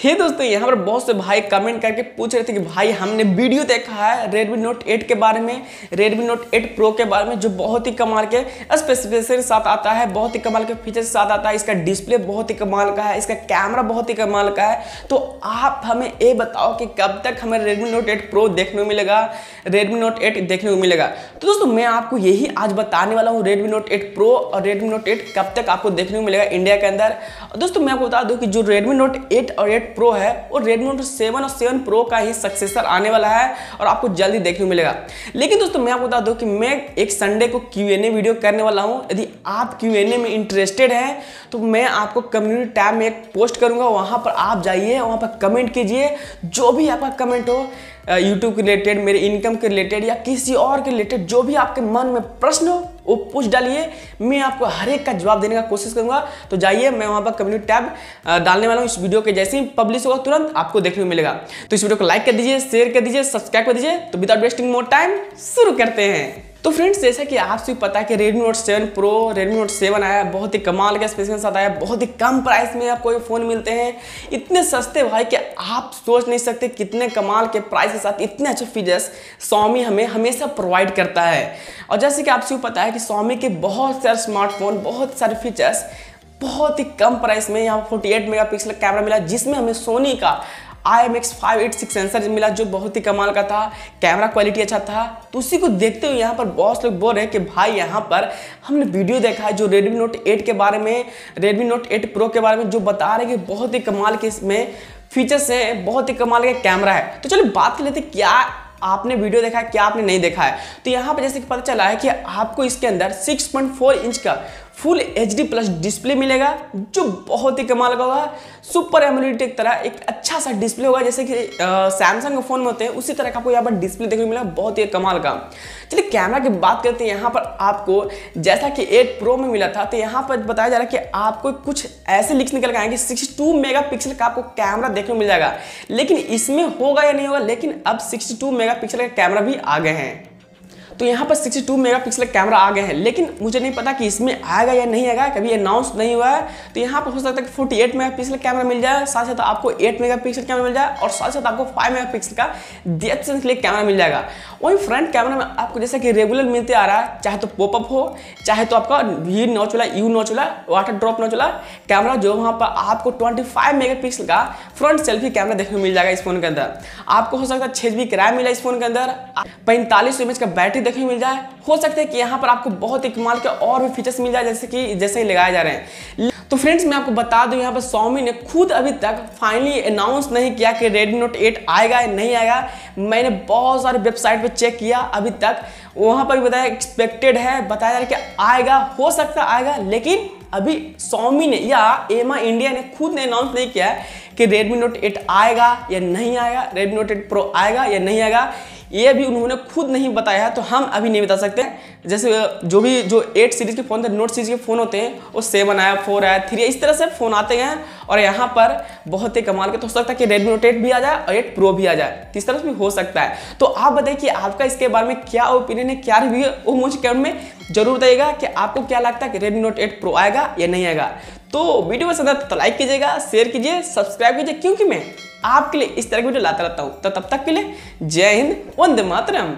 हे दोस्तों, यहाँ पर बहुत से भाई कमेंट करके पूछ रहे थे कि भाई, हमने वीडियो देखा है Redmi Note 8 के बारे में, Redmi Note 8 Pro के बारे में, जो बहुत ही कमाल के स्पेसिफिकेशन साथ आता है, बहुत ही कमाल के फीचर साथ आता है, इसका डिस्प्ले बहुत ही कमाल का है, इसका कैमरा बहुत ही कमाल का है। तो आप हमें ये बताओ कि कब तक हमें Redmi Note 8 Pro देखने को मिलेगा, Redmi Note 8 देखने को मिलेगा? तो दोस्तों, मैं आपको यही आज बताने वाला हूँ Redmi Note 8 Pro और Redmi Note 8 कब तक आपको देखने को मिलेगा इंडिया के अंदर। दोस्तों, मैं आपको बता दूँ कि जो Redmi Note 8 और 8 Pro है वो Redmi Note 7 और 7 Pro का ही सक्सेसर आने वाला है और आपको जल्दी देखने को मिलेगा। लेकिन दोस्तों, मैं आपको बता दूँ कि मैं एक संडे को क्यू वीडियो करने वाला हूँ। यदि आप क्यू एन ए में इंटरेस्टेड हैं तो मैं आपको कम्युनिटी टैब में एक पोस्ट करूँगा। वहाँ पर आप जाइए, वहाँ पर कमेंट कीजिए। जो भी आपका कमेंट हो यूट्यूब के रिलेटेड मेरे इनकम के रिलेटेड या किसी और के रिलेटेड जो भी आपके मन में प्रश्न हो वो पूछ डालिए। मैं आपको हर एक का जवाब देने का कोशिश करूँगा। तो जाइए, मैं वहाँ पर कम्युनिटी टैब डालने वाला हूँ इस वीडियो के। जैसे ही पब्लिश होगा, तुरंत आपको देखने को मिलेगा। तो इस वीडियो को लाइक कर दीजिए शेयर कर दीजिए सब्सक्राइब कर दीजिए। तो विदाउट वेस्टिंग मोर टाइम शुरू करते हैं। तो फ्रेंड्स, जैसा कि आप सभी पता है कि Redmi Note 7 Pro, Redmi Note 7 आया, बहुत ही कमाल का स्पेसिफिकेशन साथ आया, बहुत ही कम प्राइस में आपको ये फ़ोन मिलते हैं। इतने सस्ते भाई कि आप सोच नहीं सकते कितने कमाल के प्राइस के साथ इतने अच्छे फीचर्स Xiaomi हमें, हमेशा प्रोवाइड करता है। और जैसे कि आप सभी पता है कि Xiaomi के बहुत सारे स्मार्टफ़ोन बहुत सारे फीचर्स बहुत ही कम प्राइस में यहाँ 48 मेगापिक्सल कैमरा मिला, जिसमें हमें सोनी का I M X five eight six sensor मिला जो बहुत ही कमाल का था कैमरा क्वालिटी अच्छा था। तो उसी को देखते हुए यहाँ पर बहुत लोग बोल रहे हैं कि भाई यहाँ पर हमने वीडियो देखा है जो Redmi Note 8 के बारे में, Redmi Note 8 Pro के बारे में जो बता रहे हैं कि बहुत ही कमाल के इसमें फीचर्स हैं, बहुत ही कमाल का कैमरा है। तो चलिए बात कर लेते क्या आपने वीडियो देखा है, क्या आपने नहीं देखा है? तो यहाँ पर जैसे कि पता चला है कि आपको इसके अंदर 6.4 इंच का full H D plus display मिलेगा, जो बहुत ही कमाल का होगा। सुपर एमोलेड एक तरह, एक अच्छा सा डिस्प्ले होगा, जैसे कि सैमसंग के फ़ोन में होते हैं, उसी तरह का आपको यहाँ पर डिस्प्ले देखने को मिलेगा, बहुत ही कमाल का। चलिए कैमरा की बात करते हैं, यहाँ पर आपको, जैसा कि 8 प्रो में मिला था तो यहाँ पर बताया जा रहा है कि आपको कुछ ऐसे लिक्स निकल आएँगे सिक्सटी टू मेगा पिक्सल का आपको कैमरा देखने को मिल जाएगा। लेकिन इसमें होगा या नहीं होगा, लेकिन अब सिक्सटी टू मेगा पिक्सल का कैमरा भी आ गए हैं। तो यहाँ पर 62 मेगापिक्सल कैमरा आ गए हैं। लेकिन मुझे नहीं पता कि इसमें आएगा या नहीं आएगा, कभी अनाउंस नहीं हुआ है। तो यहाँ पर हो सकता है कि 48 मेगापिक्सल कैमरा मिल जाए, साथ साथ आपको 8 मेगापिक्सल कैमरा मिल जाए और साथ साथ आपको 5 मेगापिक्सल का डेप्थ सेंस लिए कैमरा मिल जाएगा। वही फ्रंट कैमरा में आपको जैसा कि रेगुलर मिलते आ रहा है, चाहे तो पॉपअप हो, चाहे तो आपका वी नॉच वाला यू नॉच वाला वाटर ड्रॉप नॉच वाला कैमरा जो वहाँ पर आपको ट्वेंटी फाइव का फ्रंट सेल्फी कैमरा देखने को मिल जाएगा इस फ़ोन के अंदर। आपको हो सकता है छः जी रैम मिला इस फ़ोन के अंदर। पैंतालीस एम का बैटरी देखने मिल जाए। हो सकता है कि यहाँ पर आपको बहुत ही कमाल के और भी फीचर्स मिल जाए, जैसे कि जैसे ही लगाए जा रहे हैं। तो फ्रेंड्स मैं आपको बता दूँ, यहाँ पर Xiaomi ने खुद अभी तक फाइनली अनाउंस नहीं किया कि रेडमी नोट 8 आएगा या नहीं आएगा। मैंने बहुत सारे वेबसाइट पे चेक किया अभी तक। वहाँ पर भी बताया एक्सपेक्टेड है। बताया जा रहा है कि आएगा, हो सकता आएगा, लेकिन अभी Xiaomi ने या एमा इंडिया ने खुद ने अनाउंस नहीं किया है कि रेडमी नोट 8 आएगा या नहीं आएगा। रेडमी नोट 8 प्रो आएगा या नहीं आएगा। ये भी उन्होंने खुद नहीं बताया है तो हम अभी नहीं बता सकते। जैसे, जो भी, जो एट सीरीज़ के फ़ोन थे नोट सीरीज़ के फ़ोन होते हैं, वो सेवन आया फोर आया थ्री इस तरह से फ़ोन आते हैं, और यहाँ पर बहुत ही कमाल के तो हो सकता है कि रेडमी नोट एट भी आ जाए और एट प्रो भी आ जाए तो इस तरह से भी हो सकता है। तो आप बताइए कि आपका इसके बारे में क्या ओपिनियन है, क्या रिव्यू है, वो मुझे कमेंट में ज़रूर बताइएगा कि आपको क्या लगता है कि रेडमी नोट एट प्रो आएगा या नहीं आएगा। तो वीडियो पसंद आता तो लाइक कीजिएगा शेयर कीजिए सब्सक्राइब कीजिए, क्योंकि मैं आपके लिए इस तरह की वीडियो लाता रहता हूँ। तो तब तक के लिए जय हिंद, वंदे मातरम।